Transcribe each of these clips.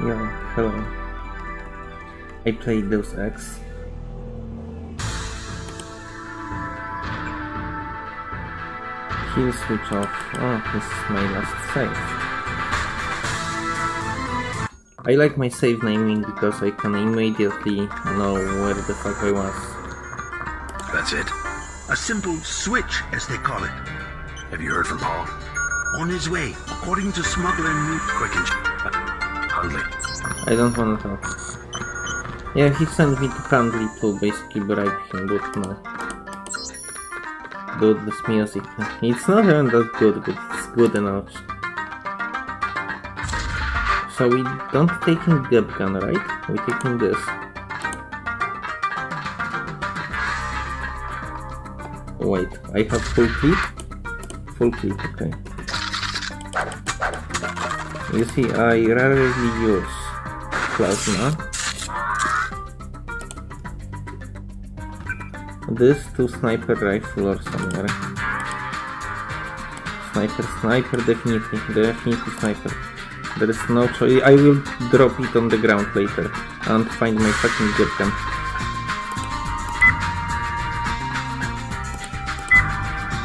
Yeah, hello. I played Deus Ex. Kill switch off. Oh, this is my last save. I like my save naming because I can immediately know where the fuck I was. That's it. A simple switch, as they call it. Have you heard from Paul? On his way, according to smuggler Newt Quick and Hundley. I don't wanna talk. Yeah, he sent me to Hundley to basically bribe him, but no. Dude, this music. It's not even that good, but it's good enough. So we don't taking GEP gun, right? we taking this. Wait, I have full clip? Full clip, okay. You see, I rarely use plasma. This to sniper rifle or somewhere. Sniper, sniper, definitely, definitely sniper. There is no choice. I will drop it on the ground later and find my fucking gun.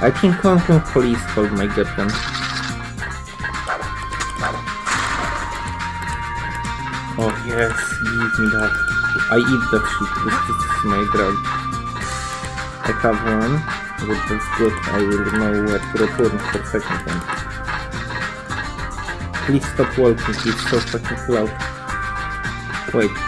I think Hong Kong police called my gun. That. I eat that shit. This, this is my drug. I have one, but that's good. I will know where to return for second time. Please stop walking, it's so fucking loud. Wait.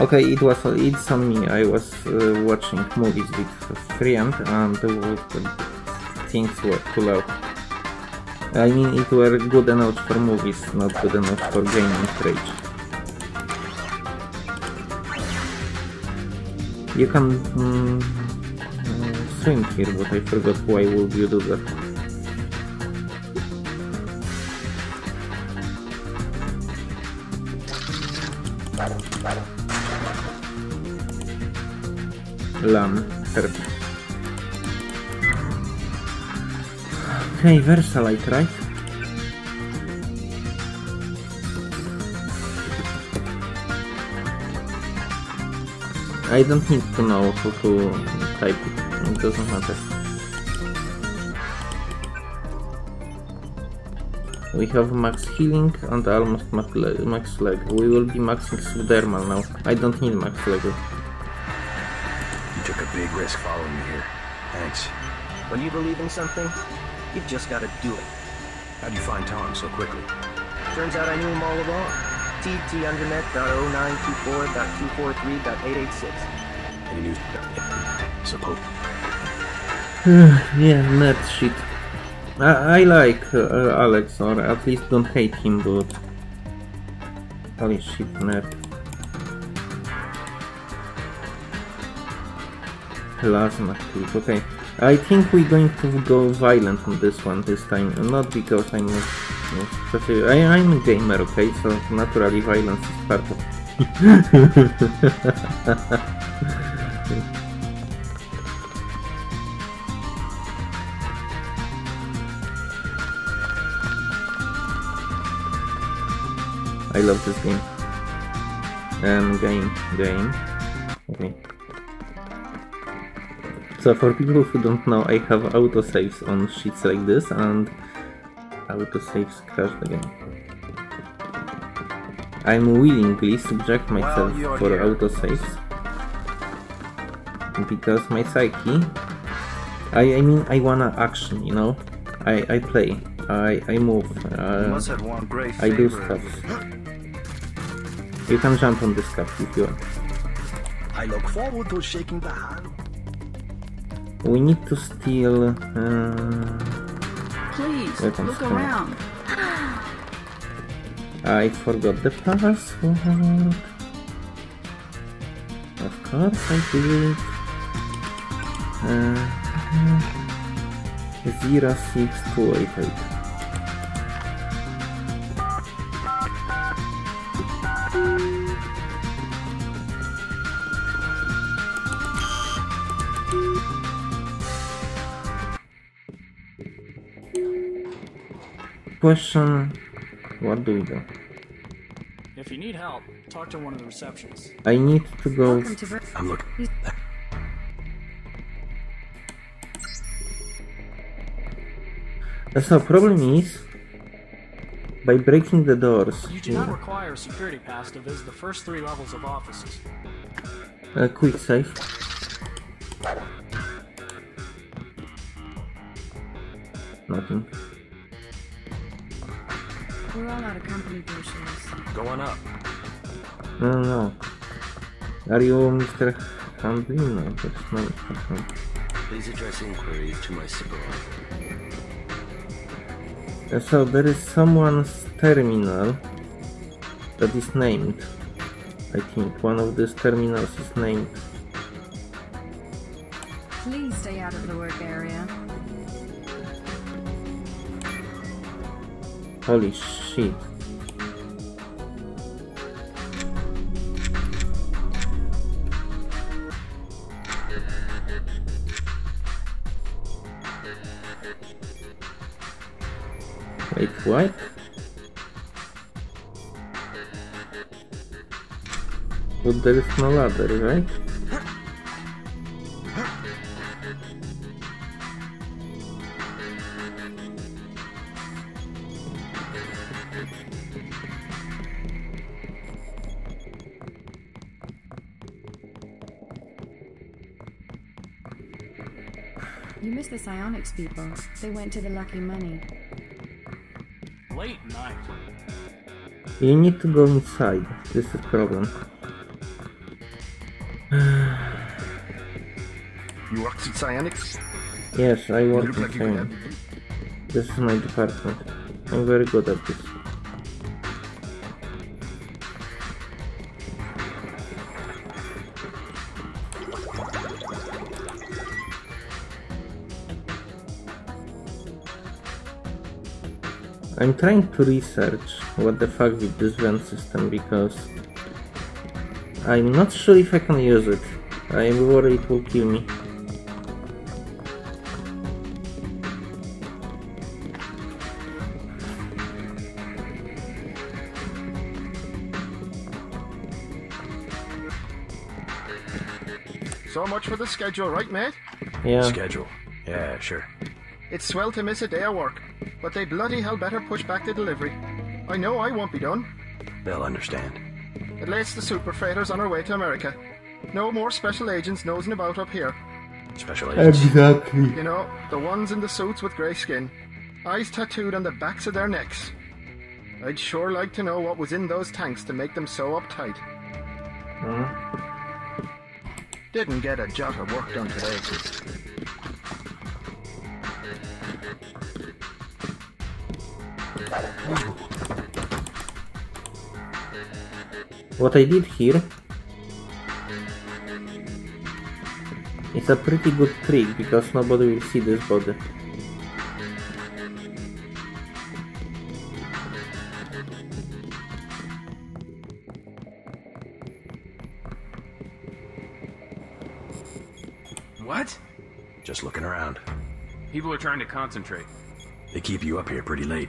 Okay, it was it's on me. I was uh, watching movies with a friend and things were too loud. I mean, it were good enough for movies, not good enough for gaming rage. You can mm, uh, swim here, but I forgot why would you do that. Lam, herb. Okay, Versalite, right? I don't need to know how to type it, it doesn't matter. We have max healing and almost. Max leg. We will be maxing subdermal now. I don't need max leg. Risk following me here. Thanks. When you believe in something, you've just got to do it. How'd you find Tom so quickly? Turns out I knew him all along. TTUndernet.092.4.243.886. Any news? So Suppose. yeah, net shit. I, I like uh, Alex, or at least don't hate him, but... Holy shit, nerd. Plasma clip, okay. I think we're going to go violent on this one this time, not because I'm not, I, I'm a gamer, okay, so naturally violence is part of I love this game. Um, game, game. Okay. So for people who don't know, I have autosaves on sheets like this and autosaves crash the game. I'm willingly subject myself you're for here. autosaves because my psyche I, I mean I wanna action, you know? I, I play, I, I move, uh, Must have one great I do stuff. You can jump on this cup if you want. I look forward to shaking the hand. We need to steal. Uh, Please, look around. I forgot the password. Of course I did. Uh, zero six two eight eight. Question, what do we do? If you need help, talk to one of the receptionists. I need to go. To I'm looking. So problem is, by breaking the doors, You do not require a security pass to visit the first three levels of offices. a quick save. Nothing. We're all out of company brochures. Go on up. No, no, no. Are you Mr. Hundley? No, that's not Mr. Please address inquiries to my supervisor. Uh, So there is someone's terminal that is named. I think one of these terminals is named. Please stay out of the work area. Holy Wait, what? But there is no ladder, right? People. They went to the lucky money. Late night. You need to go inside. This is problem. You worked at Psionics? Yes, I You work look in like you could China. have. This is my department. I'm very good at this. I'm trying to research what the fuck with this vent system because I'm not sure if I can use it. I'm worried it will kill me. So much for the schedule, right, mate? Yeah. Schedule. Yeah, sure. It's swell to miss a day of work, but they bloody hell better push back the delivery. I know I won't be done. They'll understand. It lates the super freighters on our way to America. No more special agents nosing about up here. Special agents. Exactly. You know, the ones in the suits with grey skin. Eyes tattooed on the backs of their necks. I'd sure like to know what was in those tanks to make them so uptight. Didn't get a jot of work done today. What I did here is a pretty good trick because nobody will see this body. What? Just looking around. People are trying to concentrate. They keep you up here pretty late.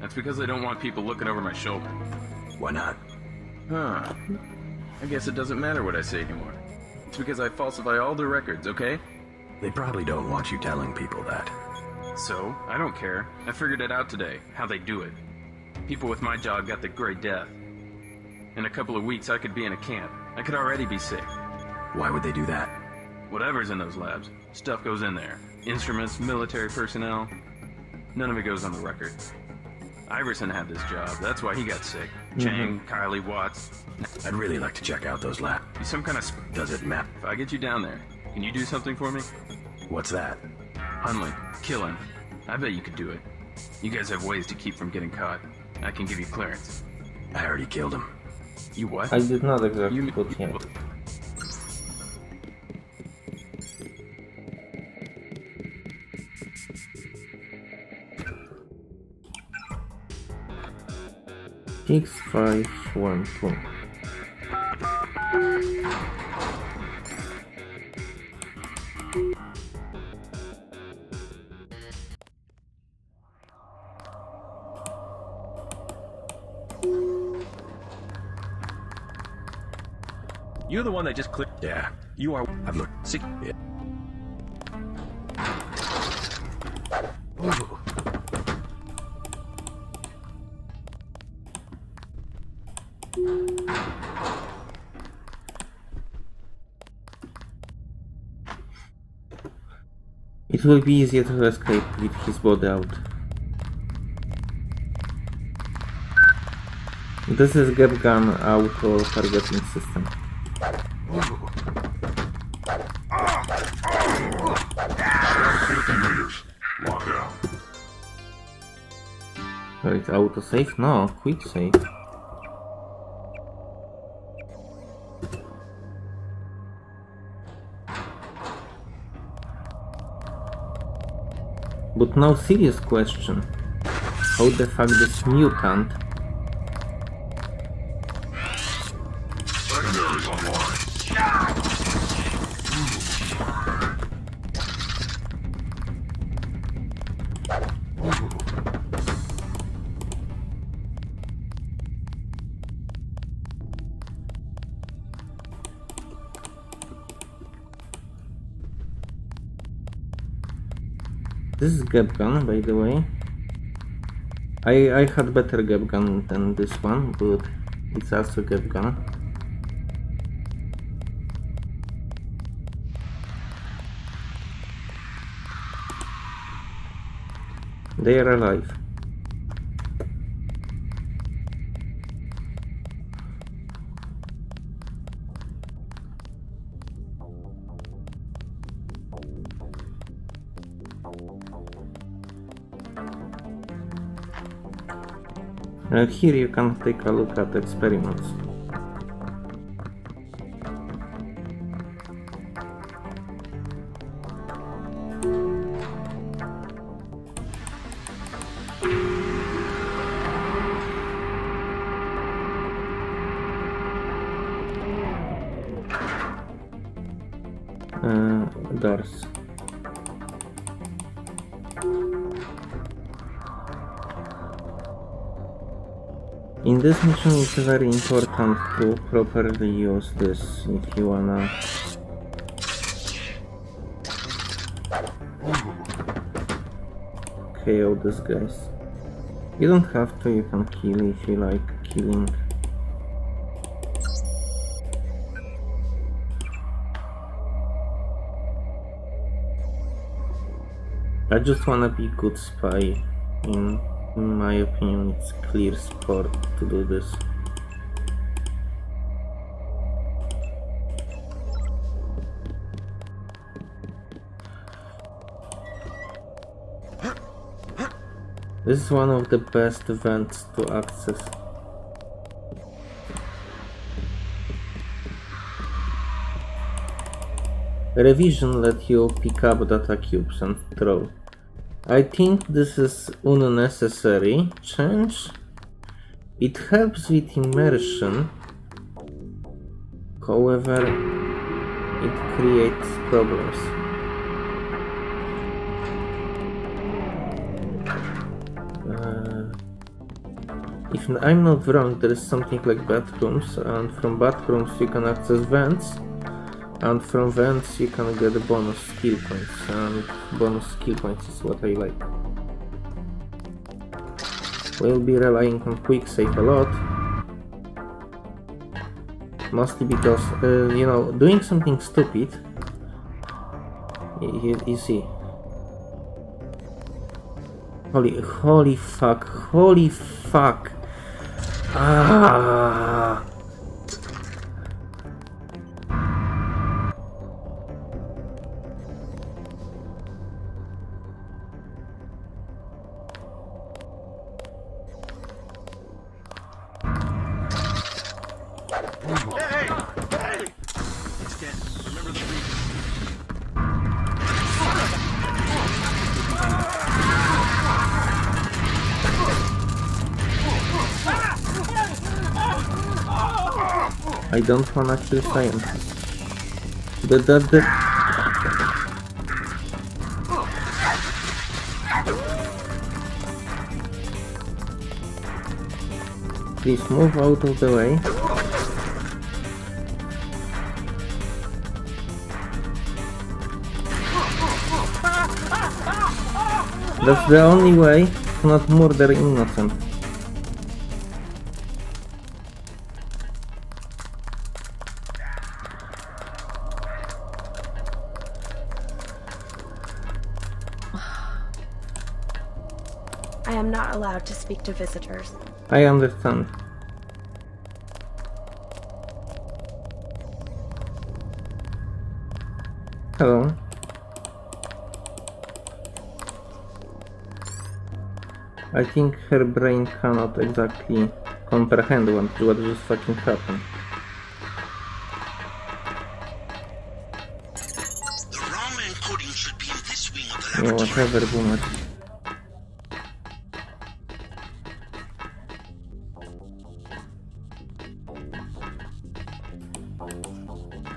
That's because they don't want people looking over my shoulder. Why not? Huh. I guess it doesn't matter what I say anymore. It's because I falsify all the records, okay? They probably don't want you telling people that. So, I don't care. I figured it out today, how they do it. People with my job got the Gray Death. In a couple of weeks, I could be in a camp. I could already be sick. Why would they do that? Whatever's in those labs, stuff goes in there. Instruments, military personnel. None of it goes on the record. Iverson had this job, that's why he got sick. Mm-hmm. Chang, Kylie, Watts. I'd really like to check out those labs. Some kind of. Sp- Does it map? if I get you down there, can you do something for me? What's that? Hundley, kill him. I bet you could do it. You guys have ways to keep from getting caught. I can give you clearance. I already killed him. You what? I did not exactly You- put here. 6512 You're the one that just clicked. Yeah, you are. I've looked. Sick. Yeah. Ooh. Will be easier to escape with his body out. This is Gun auto targeting system. So it's auto save? No, quick save. But now serious question. How the fuck this mutant GEP gun, by the way. I I had better GEP gun than this one, but it's also GEP gun. They are alive. Here you can take a look at experiments. This mission is very important to properly use this if you wanna KO these guys. You don't have to, you can kill if you like killing. I just wanna be good spy. In, in my opinion, it's clear sport to do this. This is one of the best events to access. Revision let you pick up data cubes and throw. I think this is unnecessary change. It helps with immersion. However, it creates problems. Uh, if I'm not wrong, there is something like bathrooms, and from bathrooms you can access vents, and from vents you can get bonus skill points, and bonus skill points is what I like. We'll be relying on quick save a lot, mostly because, uh, you know, doing something stupid, you, you see, Holy, holy fuck, holy fuck. Ah. I don't wanna kill him. The the the... Please move out of the way. That's the only way to not murder innocent. To visitors. I understand. Hello. I think her brain cannot exactly comprehend what, what just fucking happened. The ramen coating should be in this wing of the Yeah, whatever, boomer.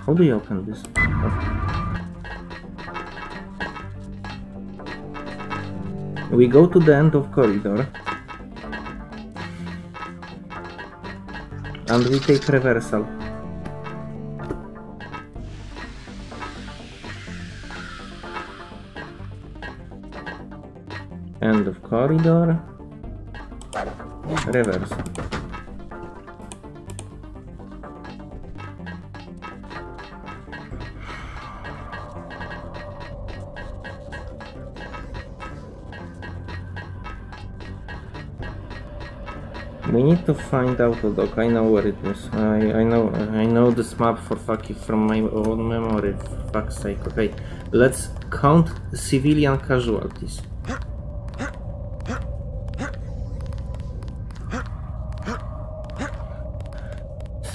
How do you open this? We go to the end of corridor. And we take reversal. End of corridor. Reverse. To find out the dock. I know where it is. I I know I know this map for fucking from my own memory. For fuck's sake. Okay, let's count civilian casualties.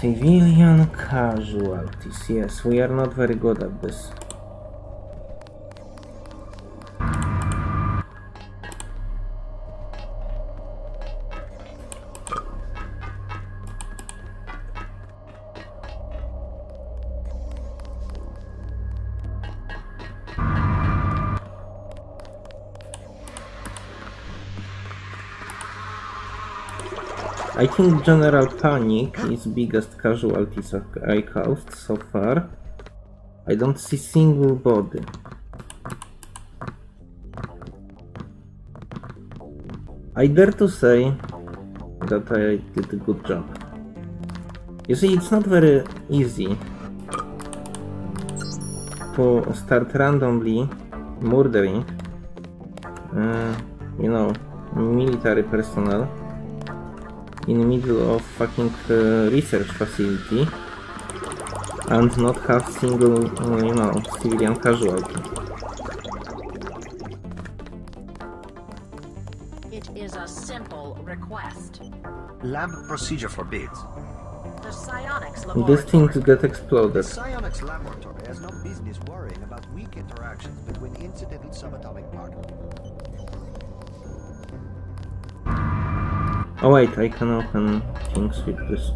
Civilian casualties. Yes, we are not very good at this. I think General Panic is biggest casualties I caused so far. I don't see single body. I dare to say that I did a good job. You see, it's not very easy to start randomly murdering, uh, you know, military personnel in the middle of fucking uh, research facility and not have single, uh, you know, civilian casualty. It is a simple request. Lab procedure forbids. The psionics These laboratory. things get exploded. Psionics Laboratory has no business worrying about weak interactions between incidental subatomic particles. Oh wait, I can open things with this.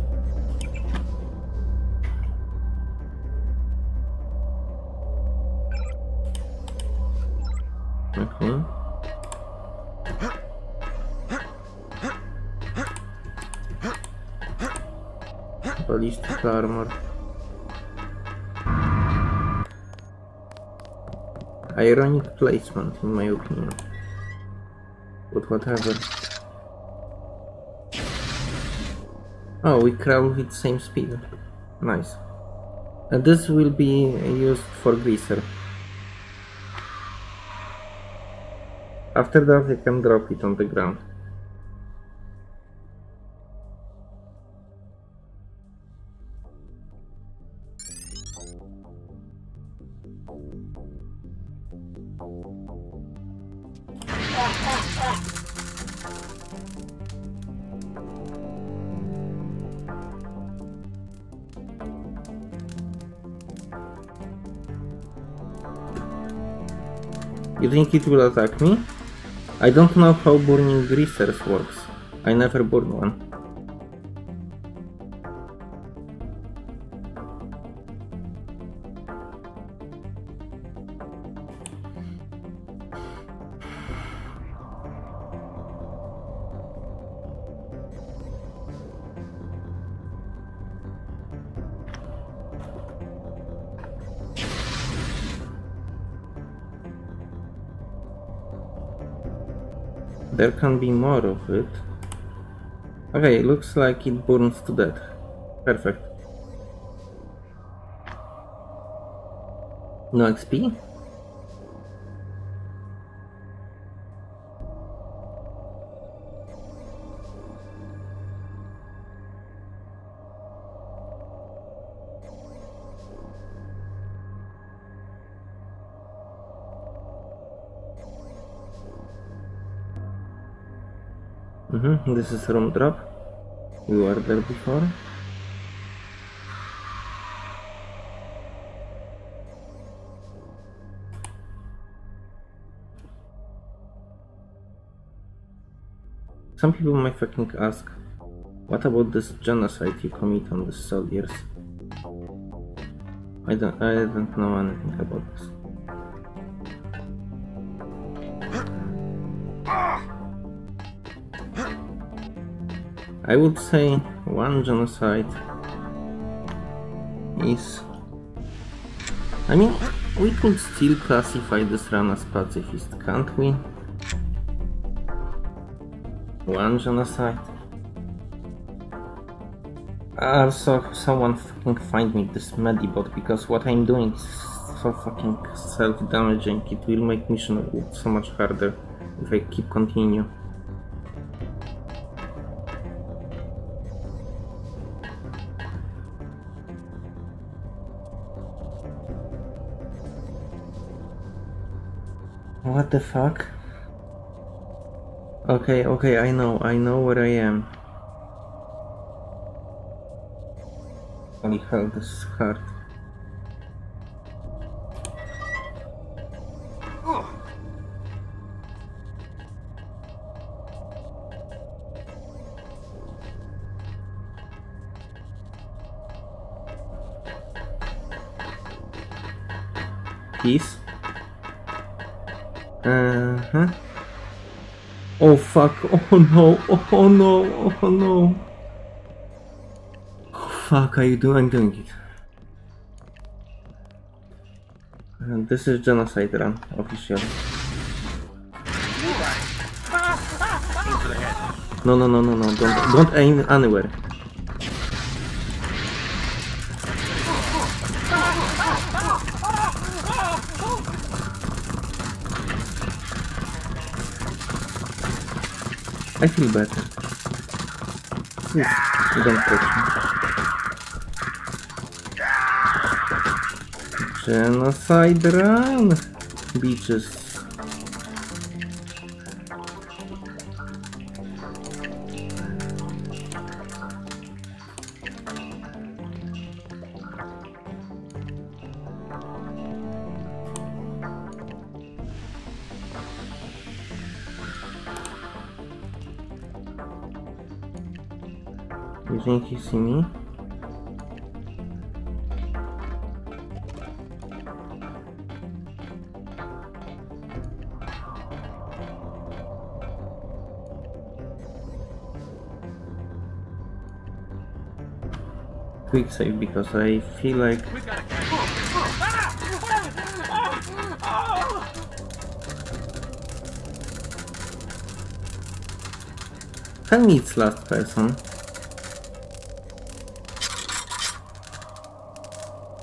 Okay. Ballistic armor. Ironic placement, in my opinion. But whatever. Oh, we crawl with same speed. Nice. And this will be used for greasel. After that, I can drop it on the ground. Think it will attack me? I don't know how burning greasels works. I never burned one. There can be more of it. Okay, looks like it burns to death. Perfect. No XP? This is room drop. We were there before. Some people might fucking ask, what about this genocide you commit on the soldiers? I don't I don't know anything about this. I would say one genocide is. I mean, we could still classify this run as pacifist, can't we? One genocide. Uh, also, someone fucking find me this medibot because what I'm doing is so fucking self-damaging. It will make mission so much harder if I keep continue. What the fuck? Okay, okay, I know, I know where I am. Holy hell, this is hard. Fuck. Oh no. Oh no. Oh no. Oh fuck, are you doing? I'm doing it. And this is genocide run, official. No, no, no, no, no. Don't, don't aim anywhere. I feel better. Oof, don't touch me. Genocide run, bitches. You think you see me? Quick save because I feel like me it's last person.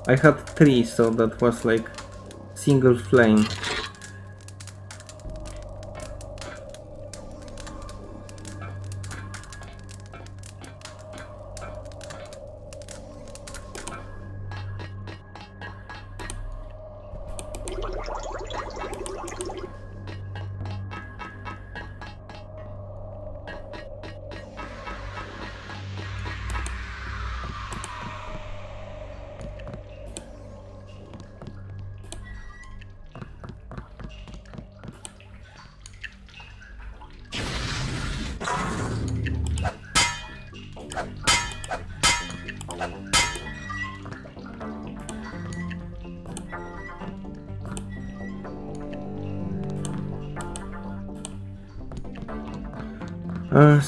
I had three, so that was like single flame.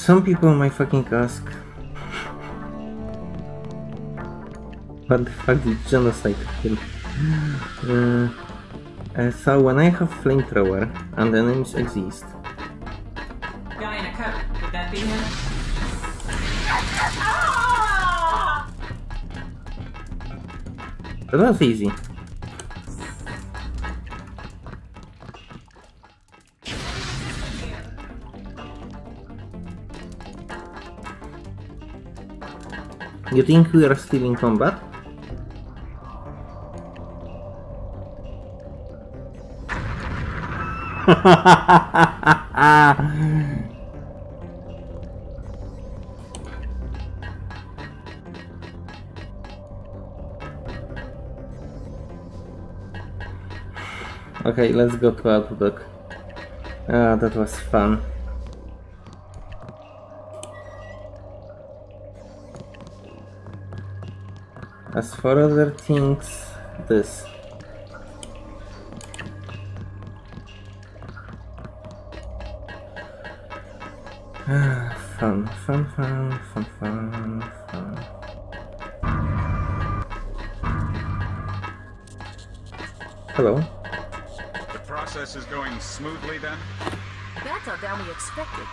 Some people might fucking ask. What the fuck is genocide kill? Uh, uh, so when I have flamethrower and the enemies exist, here? That was easy. You think we are still in combat? okay, let's go to Outlook. Ah, that was fun. As for other things, this. Ah, fun, fun, fun, fun, fun, fun. Hello. The process is going smoothly then? Better than we expected.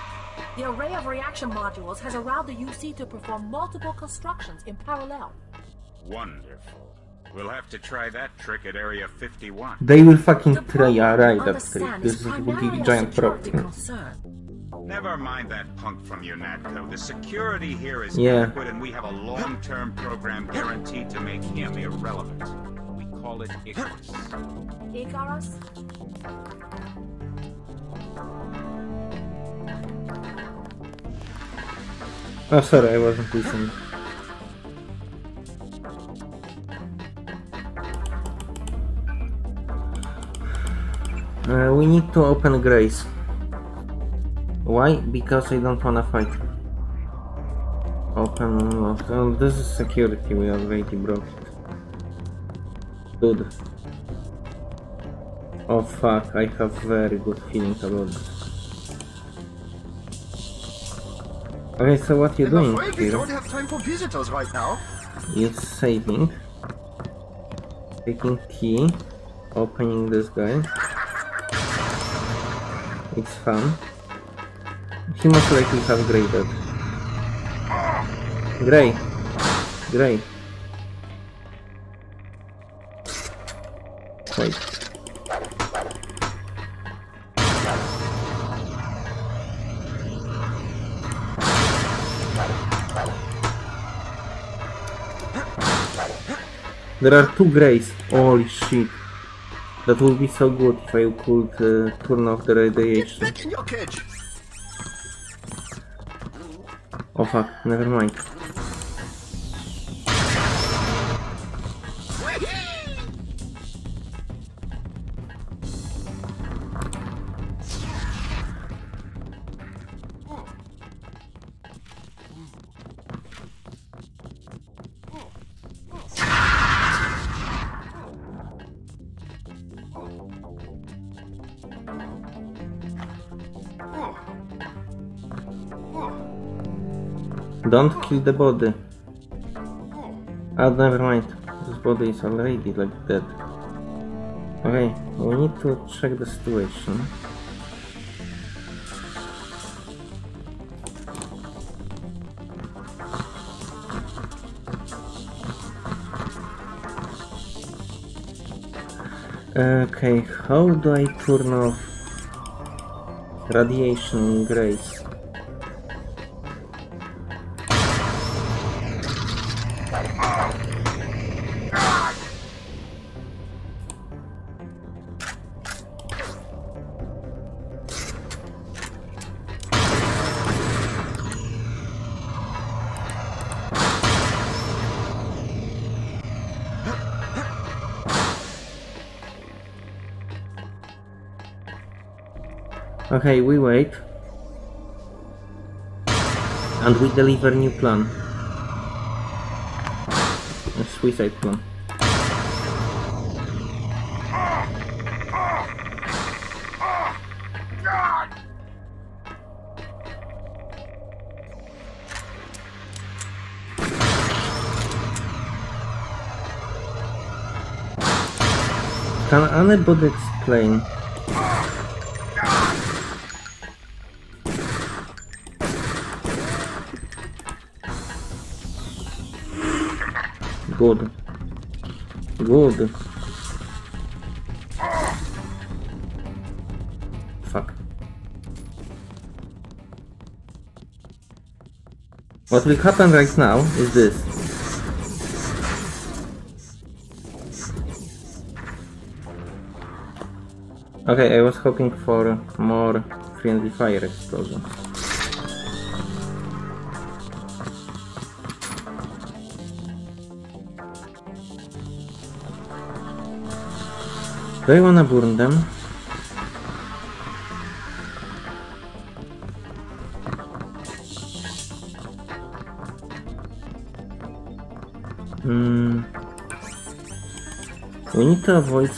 The array of reaction modules has allowed the UC to perform multiple constructions in parallel. Wonderful. We'll have to try that trick at Area 51. They will fucking try, alright, that's great. Understand This is is a primarily big giant problem. concern. Never mind that punk from UNATCO. The security here is Yeah. adequate and we have a long-term program guaranteed to make him irrelevant. We call it Icarus. Icarus? Oh, sorry, I wasn't listening. Uh, we need to open Grace. Why? Because I don't wanna fight. Open unlocked. Oh, this is security, we already broke it. Good. Oh fuck, I have very good feeling about this. Okay, so what you doing afraid we don't have time for visitors right now. You're saving. Taking key. Opening this guy. It's fun. He most likely have Grey dead. Grey. Grey. Wait. There are two Greys. Holy shit. That would be so good if I could uh, turn off the radiation. Oh fuck, never mind. Don't kill the body. Ah, never mind. This body is already like dead. Okay, we need to check the situation. Okay, how do I turn off radiation Grace? Okay, we wait. And we deliver new plan. A suicide plan. Can anybody explain Good. Good. Fuck. What will happen right now is this. Okay, I was hoping for more friendly fire explosions. Do I wanna burn them? Hmm. We need to avoid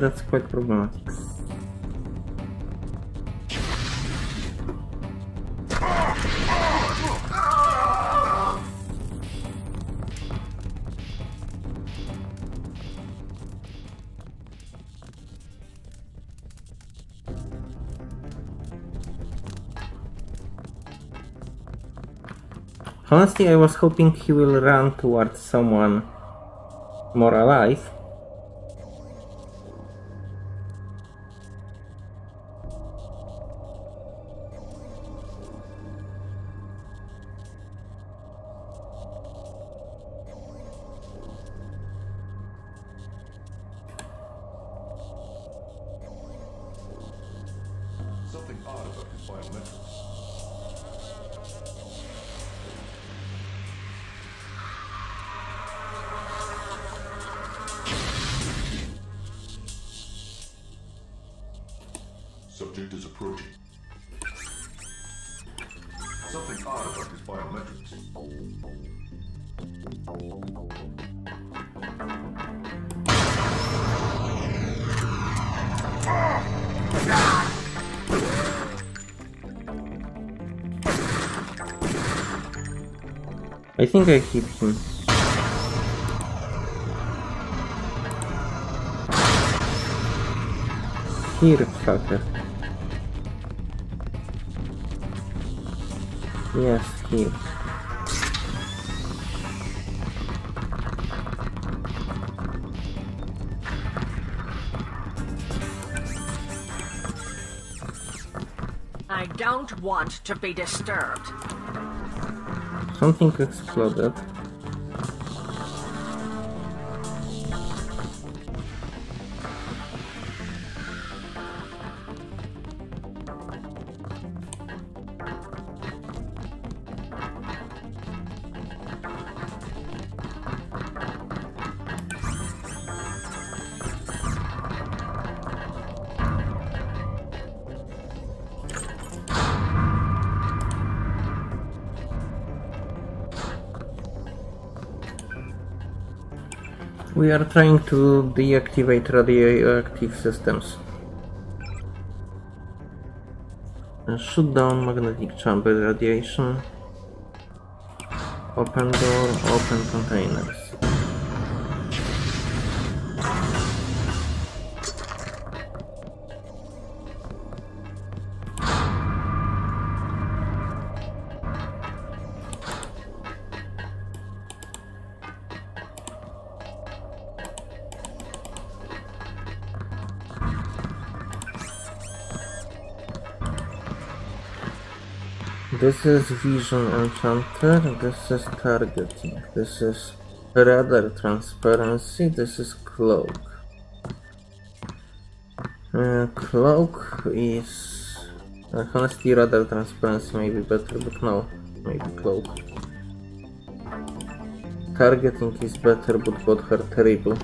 that's quite problematic. Honestly, I was hoping he will run towards someone more alive. Subject is approaching. Something odd about his biometrics. I think I hit him. Here, fucker. Yes, here. I don't want to be disturbed. Something exploded. We are trying to deactivate radioactive systems. Shoot down magnetic chamber radiation. Open door, open containers. This is vision enchanter, this is targeting, this is radar transparency, this is cloak. Uh, cloak is... Uh, honestly radar transparency may be better, but no, maybe cloak. Targeting is better, but both are terrible.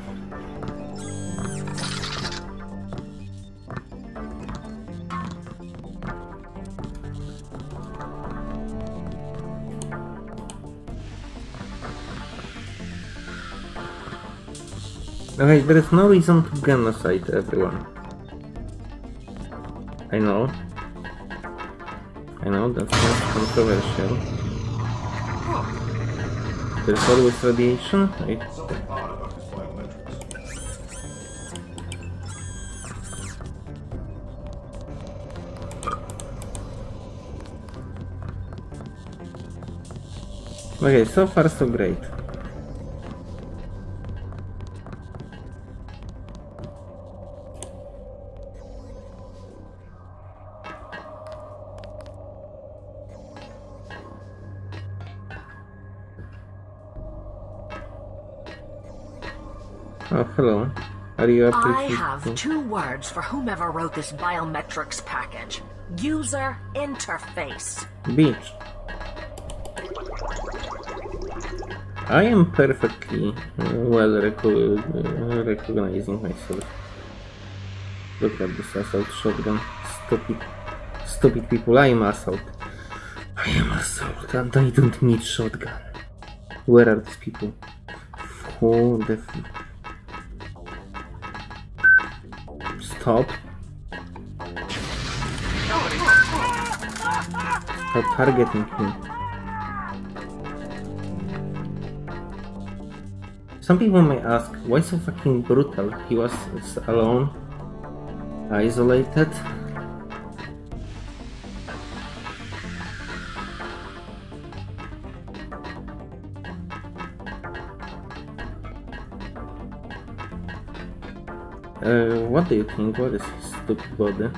Okay, there is no reason to genocide everyone. I know. I know, that's not controversial. There's always radiation. I... Okay, so far so great. I have two words for whomever wrote this biometrics package. User interface. Beach. I am perfectly uh, well reco uh, recognizing myself. Look at this assault shotgun. Stupid, stupid people. I am assault. I am assault, and I don't need shotgun. Where are these people? Who the? F Stop. Targeting me. Some people may ask, why so fucking brutal? He was alone, isolated. Uh, you think? What is stupid body?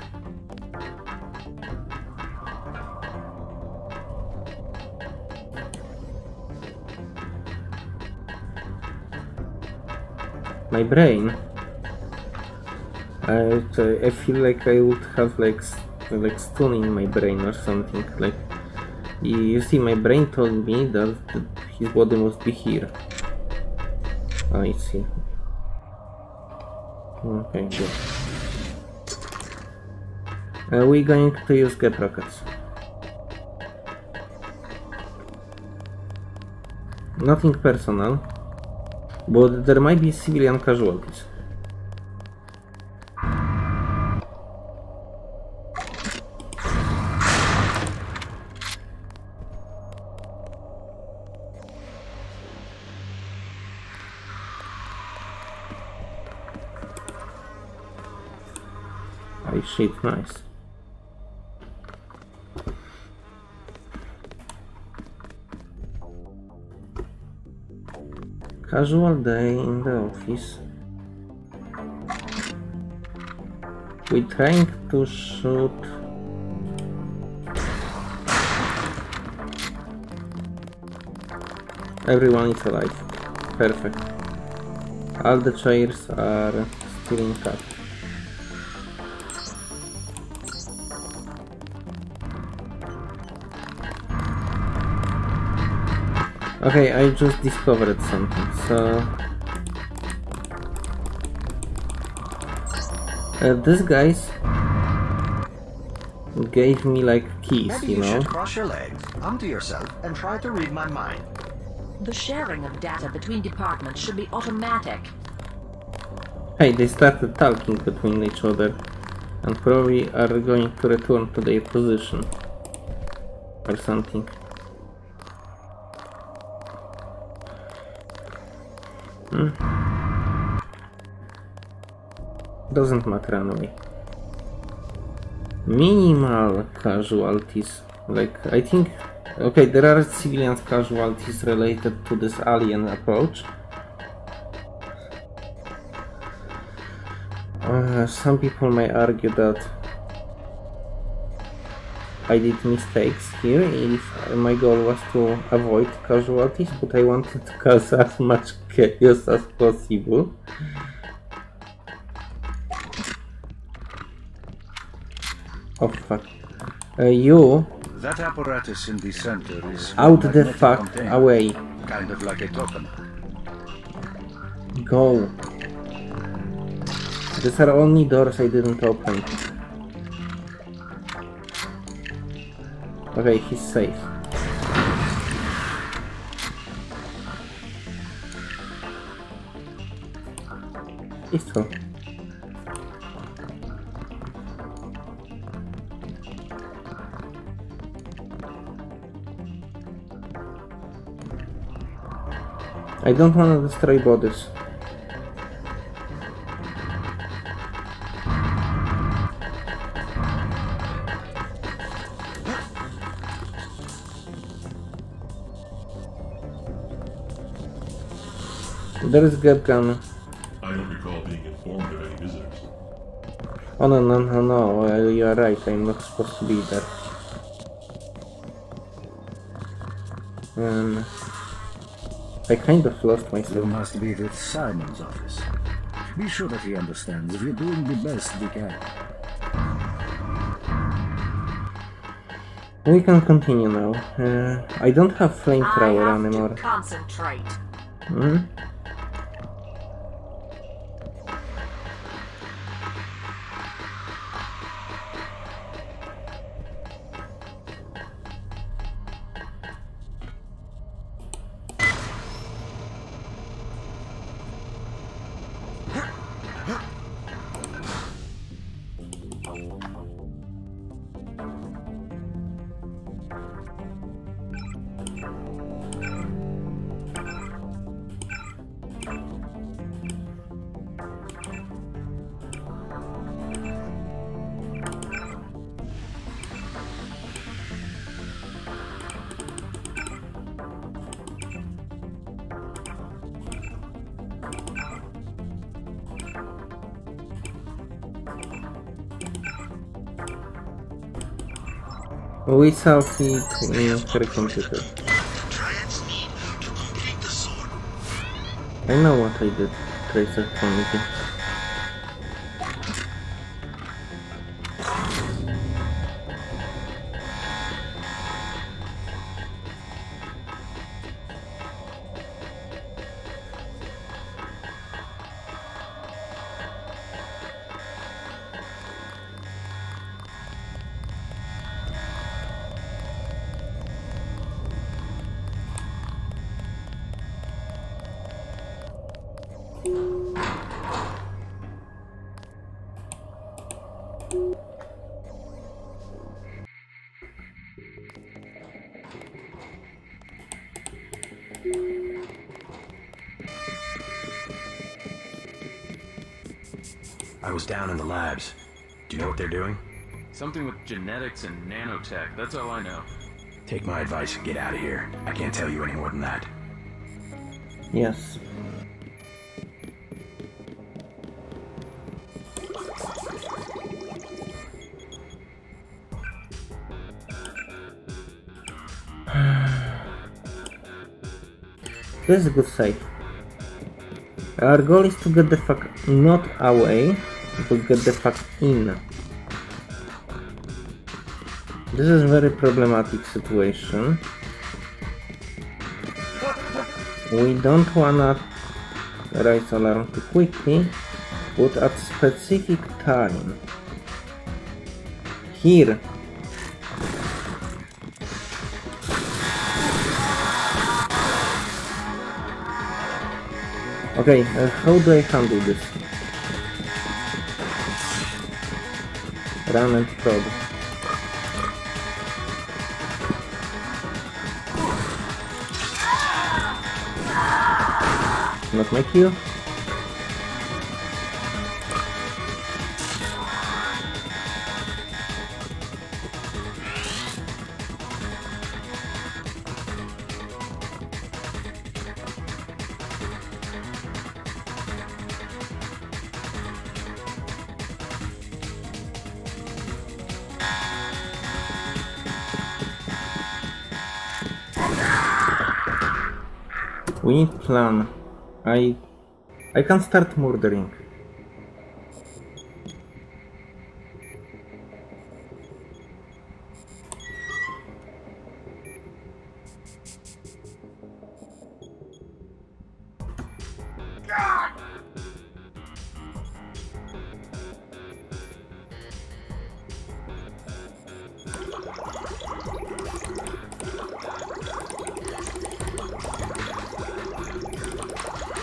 my brain. I, I feel like I would have like like stone in my brain or something. Like you see, my brain told me that, that his body must be here. I see. Okay, good. Are we going to use GEP rockets? Nothing personal but there might be civilian casualties. I shit, nice. Casual day in the office. We're trying to shoot Everyone is alive. Perfect. All the chairs are still intact. Okay, I just discovered something, so... Uh, these guys gave me like keys, Maybe you you know? should cross your legs, onto yourself, and try to read my mind. The sharing of data between departments should be automatic. Hey, they started talking between each other and probably are going to return to their position. Or something. Hmm. Doesn't matter anyway. Minimal casualties. Like, I think... Okay, there are civilian casualties related to this alien approach. Uh, some people may argue that I did mistakes here if my goal was to avoid casualties, but I wanted to cause as much chaos as possible. Oh fuck. Uh, you That apparatus in the center is out the fuck container, away. Kind of like a token. Go. These are only doors I didn't open. Okay, he's safe. I don't want to destroy bodies. There is GEP Gun. No, no, no, no, you are right, I'm not supposed to be there. Um, I kind of lost You myself. must be with Simon's office. Be sure that he understands we're doing the best we can. We can continue now. Uh, I don't have I flamethrower anymore. to concentrate. Hmm? Without it in her computer. I know what I did, Tracer Committee. I genetics and nanotech, that's all I know. Take my advice and get out of here. I can't tell you any more than that. Yes. This is a good save. Our goal is to get the fuck not away, but get the fuck in. This is a very problematic situation. We don't wanna raise alarm too quickly, but at specific time. Here. Okay, uh, how do I handle this? Run and prod. Not my kill. We need plan. I I can start murdering.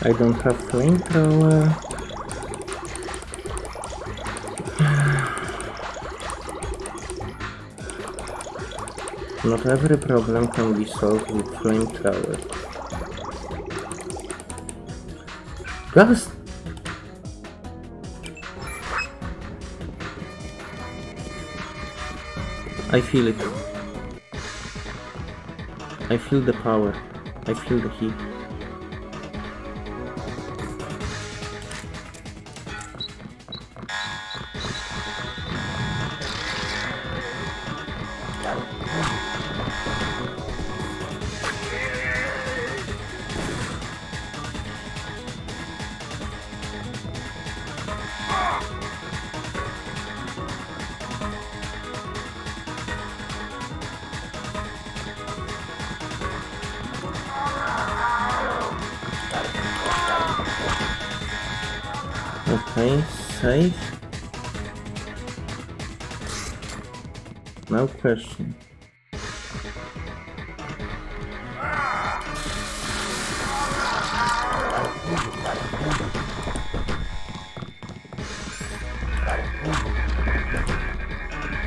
I don't have flamethrower. Not every problem can be solved with flamethrower. Ghost! I feel it. I feel the power. I feel the heat.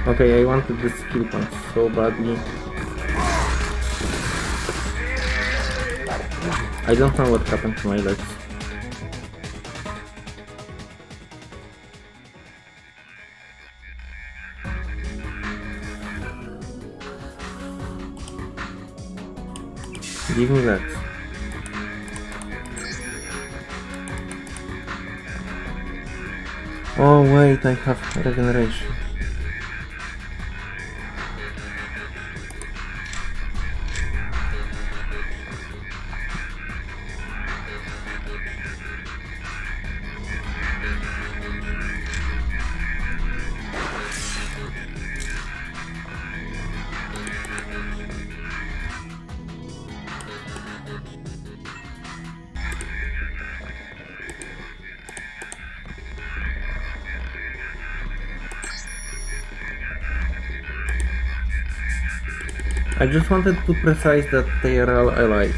Okay, I wanted this skill point so badly. I don't know what happened to my legs. Oh wait, I have regeneration. Just wanted to precise that they are all alive.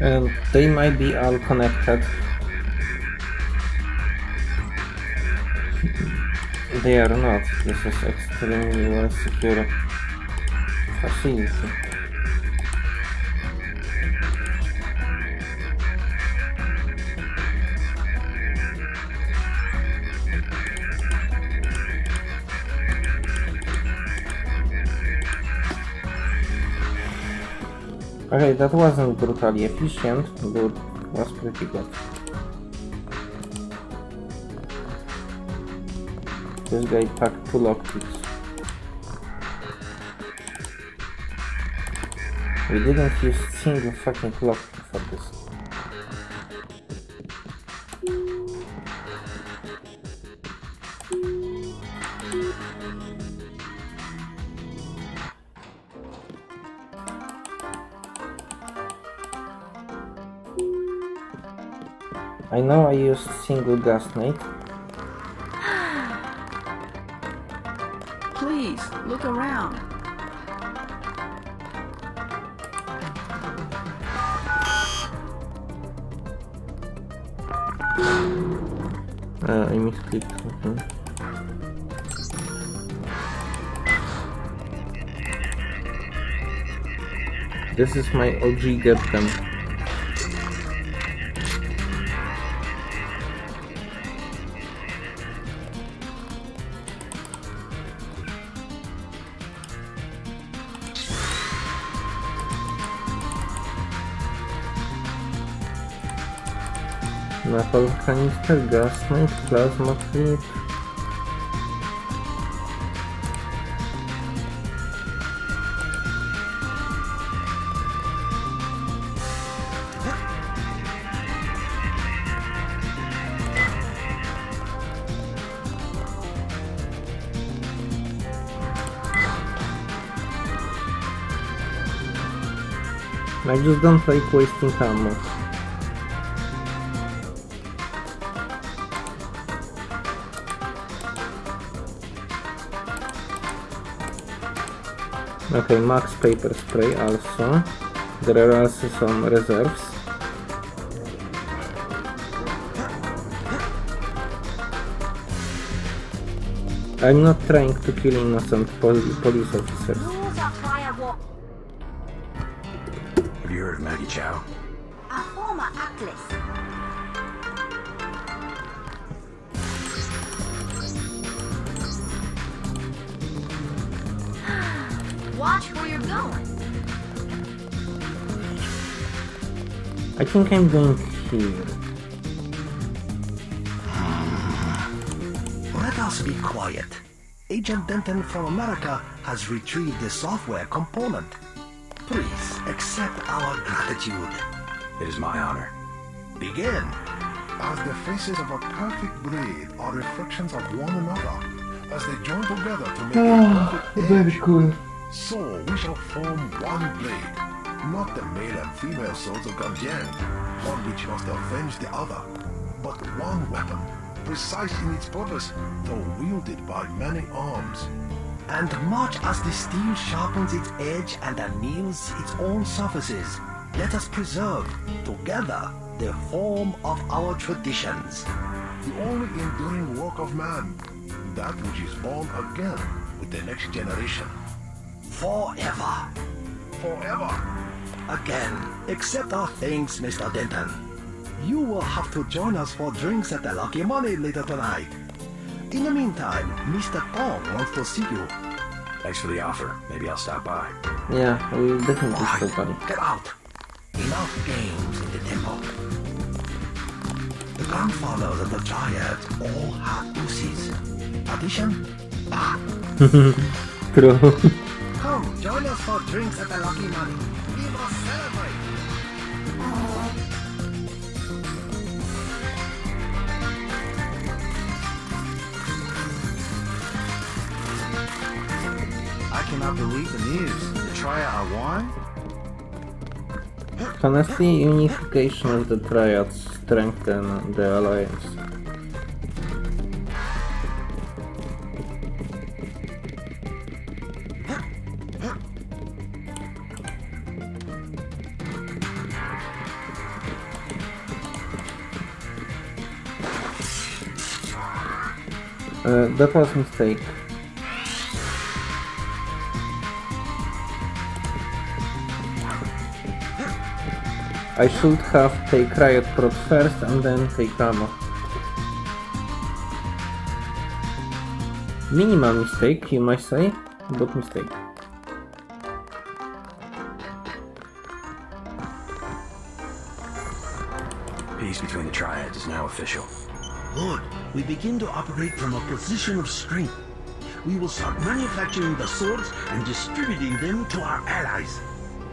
And they might be all connected. They are not. This is extremely well secure facility. Okay, that wasn't brutally efficient, but was pretty good. This guy packed two lockpicks. We didn't use single fucking lockpick I know I used single gas nade. Please, look around. Uh, I misclicked. Okay. This is my OG GEP gun. Napalm canister, gas knife, plasma clip. I just don't like wasting ammo. okay max paper spray also. There are also some reserves. I'm not trying to kill innocent pol police officers. I think I'm going here. Ah. Let us be quiet. Agent Denton from America has retrieved the software component. Please accept our gratitude. It is my honor. Begin. As the faces of a perfect blade are reflections of one another, as they join together to make a ah, perfect very cool. So we shall form one blade, not the male and female swords of Ganjiang, one which must avenge the other, but one weapon, precise in its purpose, though wielded by many arms. And much as the steel sharpens its edge and anneals its own surfaces, let us preserve, together, the form of our traditions. The only enduring work of man, that which is born again with the next generation. Forever. Forever. Again, accept our thanks, Mr. Denton. You will have to join us for drinks at the Lucky Money later tonight. In the meantime, Mr. Kong wants to see you. Thanks for the offer. Maybe I'll stop by. Yeah, we'll definitely stop by. Get out. Enough games in the temple. The grandfathers of the Triads all had Uzis. Tradition? Ah. True. Come, join us for drinks at the Lucky Money. I cannot believe the news. The Triad won? Honestly, unification of the triads strengthen the alliance. Uh, that was mistake. I should have take Riot Prod first and then take ammo. Minimal mistake, you might say, but mistake. Begin to operate from a position of strength. We will start manufacturing the swords and distributing them to our allies.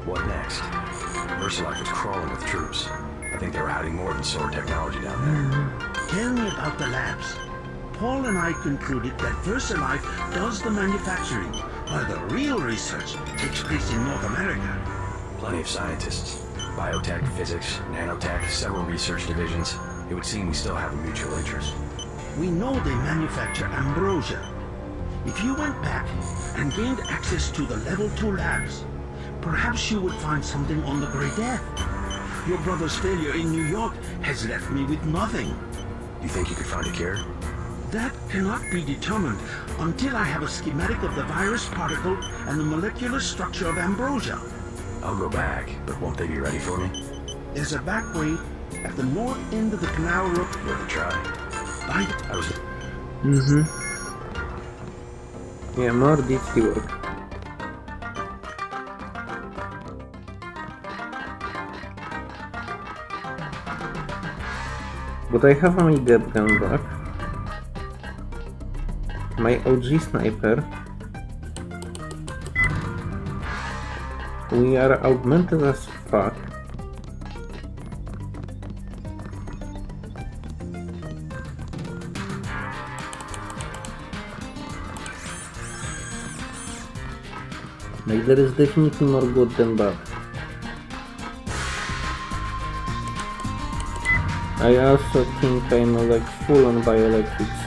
What next? VersaLife is crawling with troops. I think they were hiding more than sword technology down there. Hmm. Tell me about the labs. Paul and I concluded that VersaLife does the manufacturing, while the real research takes place in North America. Plenty of scientists. Biotech, physics, nanotech, several research divisions. It would seem we still have a mutual interest. We know they manufacture ambrosia. If you went back and gained access to the level 2 labs, perhaps you would find something on the Gray Death. Your brother's failure in New York has left me with nothing. You think you could find a cure? That cannot be determined until I have a schematic of the virus particle and the molecular structure of ambrosia. I'll go back, but won't they be ready for me? There's a back way at the north end of the canal road. Worth a try. Mhm. Yeah, more DT work. But I have my dead gun back. My OG sniper. We are augmented as fuck. There is definitely more good than bad. I also think I'm like full on bioelectrics.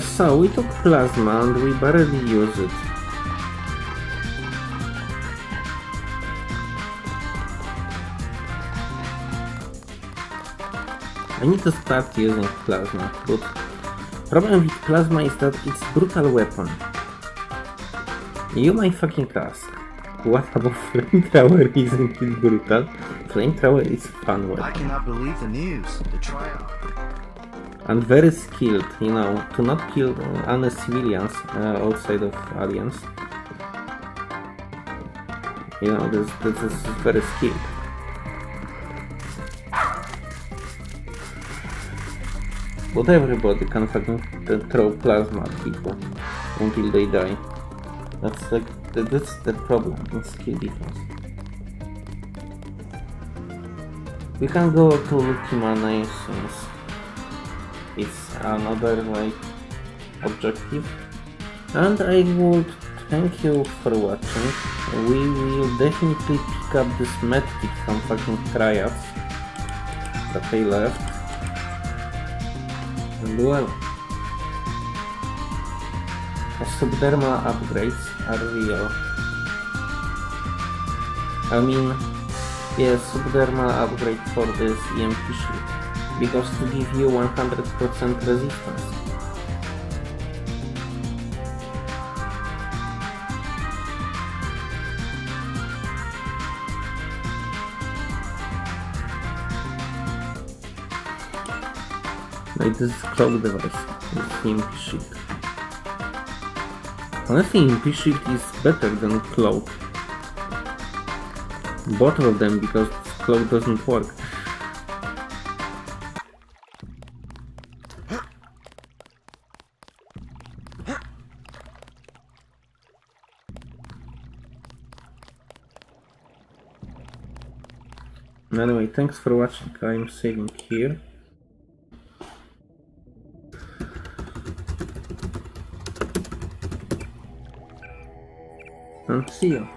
So we took plasma and we barely use it. I need to start using plasma, but problem with plasma is that it's brutal weapon. You my fucking ask, what about flamethrower isn't it brutal? Flamethrower is fun weapon. I cannot believe the news. The trial. And very skilled, you know, to not kill uh, any civilians uh, outside of aliens. You know, this, this is very skilled. But everybody can fucking th- throw plasma at people until they die. That's like th- that's the problem in skill defense. We can go to Ultima Nations it's another like objective. And I would thank you for watching. We will definitely pick up this medkit from fucking triads that I left. And well the subdermal upgrades are real. I mean yes subdermal upgrade for this EMP shield because to give you 100% resistance. Like this cloak device, this EMP shield. Honestly, EMP shield is better than cloak. Both of them because cloak doesn't work. Thanks for watching. I'm saving here. And see you.